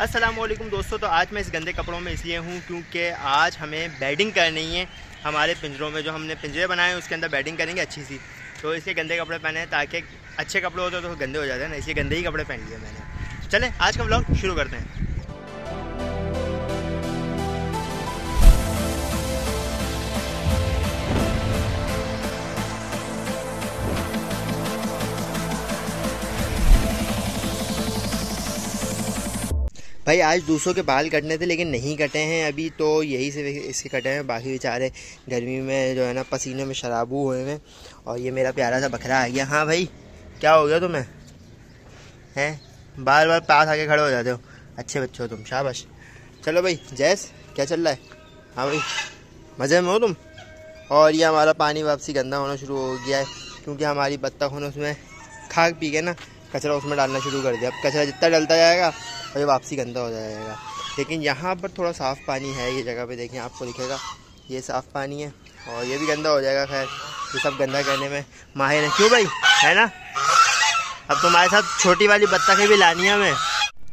अस्सलाम वालेकुम दोस्तों तो आज मैं इस गंदे कपड़ों में इसलिए हूँ क्योंकि आज हमें बेडिंग करनी है हमारे पिंजरों में, जो हमने पिंजरे बनाए हैं, उसके अंदर बेडिंग करेंगे अच्छी सी। तो इसलिए गंदे कपड़े पहने ताकि अच्छे कपड़े होते तो गंदे हो जाते हैं, ना इसलिए गंदे ही कपड़े पहन लिए मैंने। चले, आज का ब्लॉग शुरू करते हैं। भाई, आज दूसरों के बाल कटने थे, लेकिन नहीं कटे हैं अभी तो यही से इसके कटे हैं। बाकी बेचारे गर्मी में जो है ना, पसीने में शराबू हुए हैं, और ये मेरा प्यारा सा बकरा आ गया। हाँ भाई, क्या हो गया तुम्हें? हैं? बार बार पास आके खड़े हो जाते हो। अच्छे बच्चे हो तुम, शाबाश। चलो भाई जैस क्या चल रहा है? हाँ भाई, मज़े में हो तुम? और ये हमारा पानी वापसी गंदा होना शुरू हो गया है, क्योंकि हमारी बत्तख ने उसमें खाक पी के ना। कचरा उसमें डालना शुरू कर दिया। अब कचरा जितना डलता जाएगा और ये वापसी गंदा हो जाएगा। लेकिन यहाँ पर थोड़ा साफ़ पानी है, ये जगह पे देखें आपको दिखेगा। ये साफ़ पानी है, और ये भी गंदा हो जाएगा, खैर। ये सब गंदा करने में माहिर है। क्यों भाई? है ना? अब तुम्हारे साथ छोटी वाली बत्तखें भी लानी है हमें।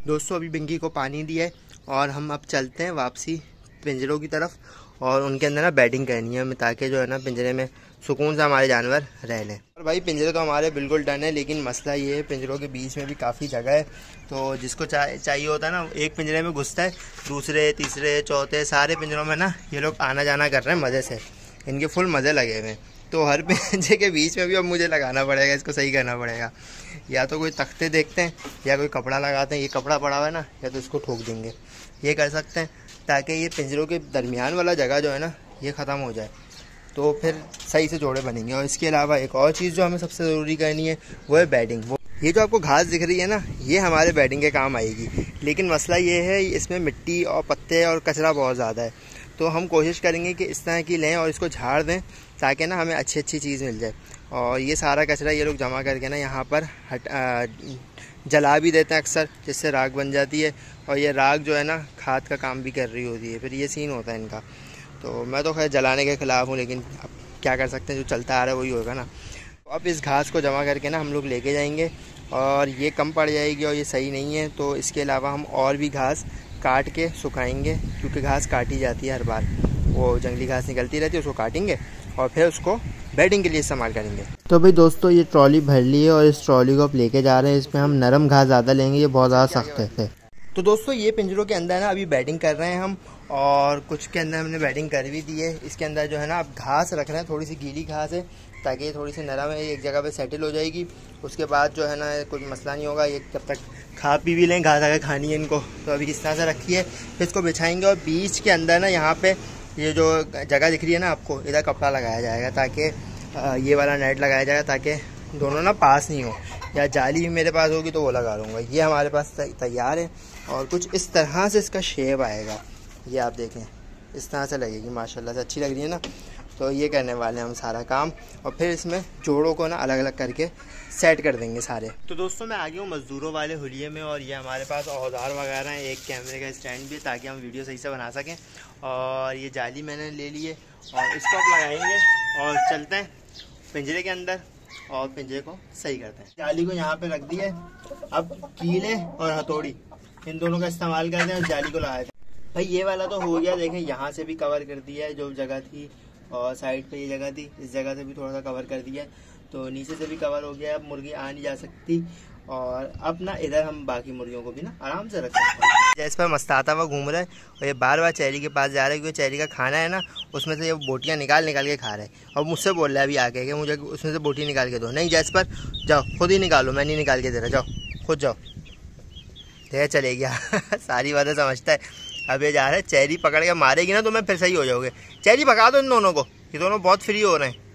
दोस्तों, अभी बिंगी को पानी दिया है, और हम अब चलते हैं वापसी पिंजरों की तरफ़, और उनके अंदर ना बैटिंग करनी है हमें, ताकि जो है ना पिंजरे में सुकून से हमारे जानवर रह लें। और भाई पिंजरे तो हमारे बिल्कुल डन है लेकिन मसला ये है पिंजरों के बीच में भी काफ़ी जगह है। तो जिसको चा, चाहिए होता है ना एक पिंजरे में घुसता है दूसरे तीसरे चौथे सारे पिंजरों में ना ये लोग आना जाना कर रहे हैं मज़े से। इनके फुल मज़े लगे हुए हैं। तो हर पिंजरे के बीच में भी अब मुझे लगाना पड़ेगा इसको सही करना पड़ेगा। या तो कोई तख्ते देखते हैं या कोई कपड़ा लगाते हैं ये कपड़ा पड़ा हुआ है ना या तो इसको ठोक देंगे। ये कर सकते हैं ताकि ये पिंजरों के दरमियान वाला जगह जो है ना ये ख़त्म हो जाए। तो फिर सही से जोड़े बनेंगे। और इसके अलावा एक और चीज़ जो हमें सबसे ज़रूरी करनी है वो है बेडिंग वो ये जो आपको घास दिख रही है ना ये हमारे बेडिंग के काम आएगी। लेकिन मसला ये है इसमें मिट्टी और पत्ते और कचरा बहुत ज़्यादा है। तो हम कोशिश करेंगे कि इस तरह की लें और इसको झाड़ दें ताकि ना हमें अच्छी अच्छी चीज़ मिल जाए। और ये सारा कचरा ये लोग जमा करके ना यहाँ पर हट आ, जला भी देते हैं अक्सर जिससे राग बन जाती है। और ये राग जो है ना खाद का काम भी कर रही होती है। फिर ये सीन होता है इनका। तो मैं तो खैर जलाने के ख़िलाफ़ हूँ, लेकिन अब क्या कर सकते हैं, जो चलता आ रहा है वही होगा ना। तो अब इस घास को जमा करके ना हम लोग लेके जाएँगे, और ये कम पड़ जाएगी और ये सही नहीं है तो इसके अलावा हम और भी घास काट के सुखाएँगे, क्योंकि घास काटी जाती है हर बार। वो जंगली घास निकलती रहती है, उसको काटेंगे और फिर उसको बेडिंग के लिए इस्तेमाल करेंगे। तो भाई दोस्तों, ये ट्रॉली भर ली है और इस ट्रॉली को आप लेके जा रहे हैं, इसमें हम नरम घास ज़्यादा लेंगे, ये बहुत ज़्यादा सख्त है। तो दोस्तों, ये पिंजरों के अंदर ना अभी बैटिंग कर रहे हैं हम, और कुछ के अंदर हमने बैटिंग कर भी दी है। इसके अंदर जो है ना, आप घास रख रहे हैं, थोड़ी सी गीली घास है, ताकि ये थोड़ी सी नरम है, एक जगह पे सेटल हो जाएगी। उसके बाद जो है ना, कुछ मसला नहीं होगा, ये तब तक खा पी भी लें, घास अगर खानी है इनको। तो अभी इस तरह से रखी है, फिर इसको बिछाएँगे, और बीच के अंदर ना यहाँ पे ये जो जगह दिख रही है ना आपको, इधर कपड़ा लगाया जाएगा ताकि ये वाला नेट लगाया जाएगा ताकि दोनों ना पास नहीं हो। या जाली भी मेरे पास होगी तो वो लगा लूँगा। ये हमारे पास तैयार है और कुछ इस तरह से इसका शेप आएगा। ये आप देखें, इस तरह से लगेगी, माशाल्लाह से अच्छी लग रही है ना। तो ये करने वाले हैं हम सारा काम और फिर इसमें जोड़ों को ना अलग अलग करके सेट कर देंगे सारे। तो दोस्तों, मैं आ गया हूँ मज़दूरों वाले हुलिये में और ये हमारे पास औज़ार वगैरह हैं। एक कैमरे का स्टैंड भी ताकि हम वीडियो सही से बना सकें। और ये जाली मैंने ले ली है और इसको आप लगाएँगे और चलते हैं पिंजरे के अंदर। और पिंजरे को सही करते हैं। जाली को यहाँ पे रख दिए अब कीले और हथौड़ी। इन दोनों का इस्तेमाल करते हैं और जाली को लगाते हैं। भाई, ये वाला तो हो गया, देखें, यहाँ से भी कवर कर दिया है जो जगह थी और साइड पे ये जगह थी। इस जगह से भी थोड़ा सा कवर कर दिया है। तो नीचे से भी कवर हो गया अब मुर्गी आ नहीं जा सकती और अब ना इधर हम बाकी मुर्गियों को भी ना आराम से रख सकते हैं। जैसे पर मस्ताता हुआ घूम रहा है और ये बार बार चेरी के पास जा रहा है क्योंकि चेरी का खाना है ना, उसमें से ये बोटियाँ निकाल निकाल के खा रहे हैं। और मुझसे बोल रहा है अभी आके कि मुझे उसमें से बोटी निकाल के दो। नहीं जैस पर, जाओ, खुद ही निकालो, मैं नहीं निकाल के दे रहा, जाओ, खुद जाओ। देखा चले गया। सारी बातें समझता है। अब ये जा रहा है, चेरी पकड़ के मारेगी ना तो मैं फिर सही हो जाओगे। चेरी पका दो इन दोनों को, ये दोनों बहुत फ्री हो रहे हैं।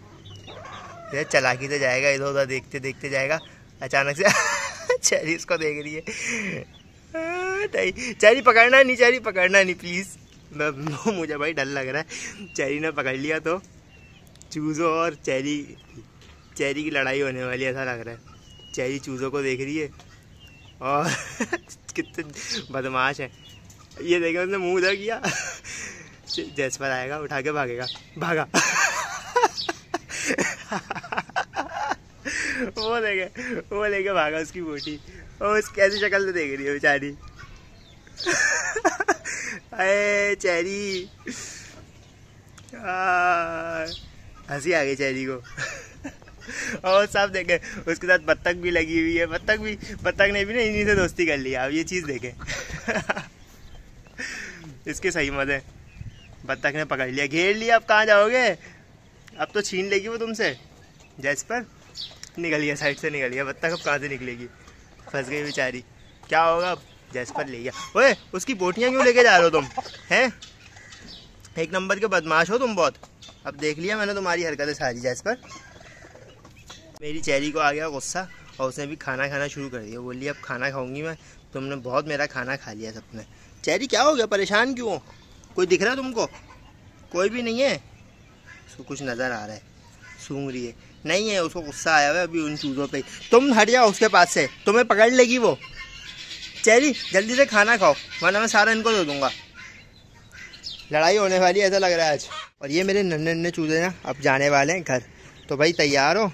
ये चलाकी से जाएगा इधर उधर देखते देखते जाएगा। अचानक से चेरी इसको देख रही है। चेरी पकड़ना नहीं, चेरी पकड़ना नहीं प्लीज़ मैं मुझे भाई डर लग रहा है। चेरी ने पकड़ लिया तो चूज़ो और चेरी चेरी की लड़ाई होने वाली ऐसा लग रहा है। चेरी चूज़ों को देख रही है और कितने बदमाश है। ये देखे उसने मुँह उधर किया। जैस पर आएगा, उठा के भागेगा। भागा। वो देखे वो लेके भागा उसकी बोटी। और उस कैसी शक्ल से देख रही है बेचारी। अरे चेरी। हँसी आ गई चेरी को। और सब देखे, उसके साथ बत्तख भी लगी हुई है। बत्तख भी, बत्तख ने भी ना इन्हीं से दोस्ती कर लिया अब ये चीज़ देखे। इसके सही मज़े बत्तख ने पकड़ लिया। घेर लिया। अब कहाँ जाओगे? अब तो छीन लेगी वो तुमसे। जैस पर निकल गया साइड से निकल गया बत्तख अब कहाँ से निकलेगी? फंस गई बेचारी। क्या होगा अब? जैस पर ले गया। ओए, उसकी बोटियाँ क्यों लेके जा रहे हो तुम? हैं? एक नंबर के बदमाश हो तुम बहुत। अब देख लिया मैंने तुम्हारी हरकतें सारी जैस पर मेरी चेरी को आ गया गुस्सा और उसने भी खाना खाना शुरू कर दिया। बोली, अब खाना खाऊँगी मैं। तुमने बहुत मेरा खाना खा लिया सबने। चेरी, क्या हो गया? परेशान क्यों हो? कोई दिख रहा है तुमको? कोई भी नहीं है? कुछ नज़र आ रहा है। सूंघ रही है। नहीं है, उसको गुस्सा आया हुआ अभी उन चूज़ों पे। तुम हट जाओ उसके पास से। तुम्हें पकड़ लेगी वो। चेरी, जल्दी से खाना खाओ, वरना मैं सारा इनको दे दूँगा। लड़ाई होने वाली ऐसा लग रहा है आज। और ये मेरे नन्हे नन्हे चूजे ना, अब जाने वाले हैं घर। तो भाई, तैयार हो?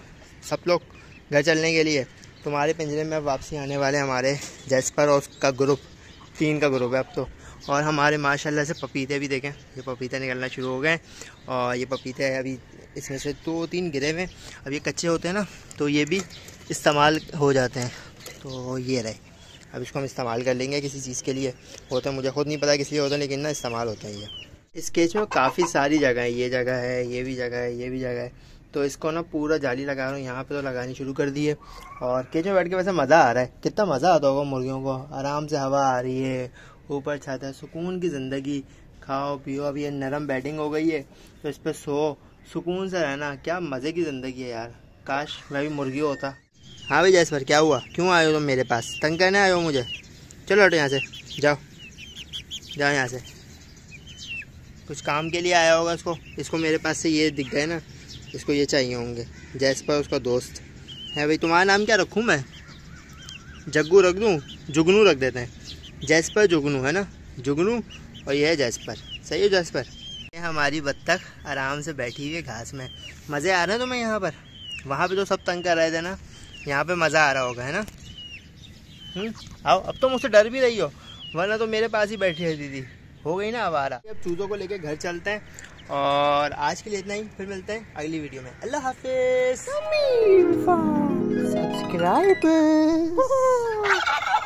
सब लोग घर चलने के लिए? तुम्हारे पिंजरे में अब वापसी आने वाले हमारे जैसपर और उसका ग्रुप। तीन का ग्रुप है अब तो। और हमारे माशाल्लाह से पपीते भी देखें। ये पपीते निकलना शुरू हो गए और ये पपीते अभी इसमें से दो तीन गिरे हुए अब ये कच्चे होते हैं ना तो ये भी इस्तेमाल हो जाते हैं। तो ये रहे। अब इसको हम इस्तेमाल कर लेंगे किसी चीज़ के लिए। होता है मुझे खुद नहीं पता किस लिए होता है लेकिन ना इस्तेमाल होता है ये। इस केच में काफ़ी सारी जगह है। ये जगह है, ये भी जगह है, ये भी जगह है। तो इसको ना पूरा जाली लगा रहा हूँ। यहाँ पे तो लगानी शुरू कर दी है। और केच में बैठ के वैसे मज़ा आ रहा है। कितना मज़ा आता होगा मुर्गियों को। आराम से हवा आ रही है। ऊपर छाता है। सुकून की ज़िंदगी। खाओ पियो। अब ये नरम बैटिंग हो गई है। तो इस पर सो। सुकून से रहना, क्या मज़े की ज़िंदगी है यार। काश मैं भी मुर्गी होता। हाँ भाई जैसवर क्या हुआ? क्यों आए हो तुम मेरे पास? तंग करने आए हो मुझे? चलो हटो यहाँ से। जाओ। जाओ यहाँ से। कुछ काम के लिए आया होगा इसको। इसको मेरे पास से ये दिख गए ना। इसको ये चाहिए होंगे। जैसपर उसका दोस्त। है भाई, तुम्हारा नाम क्या रखूँ मैं? जग्गू रख दूँ? जुगनू रख देते हैं। जैसपर जुगनू, है ना? जुगनू और ये है जैसपर सही है जैसपर हमारी बत्तख आराम से बैठी हुई है घास में। मज़े आ रहे हैं तुम्हें यहाँ पर? वहाँ पे तो सब तंग कर रहे थे ना यहाँ पे मज़ा आ रहा होगा है ना? हम्म आओ अब तो मुझसे डर भी रही हो वरना तो मेरे पास ही बैठी है दीदी। हो गई ना अब आ रहा अब चूज़ों को लेके घर चलते हैं और आज के लिए इतना ही फिर मिलते हैं अगली वीडियो में। अल्लाह हाफिज। सब्सक्राइब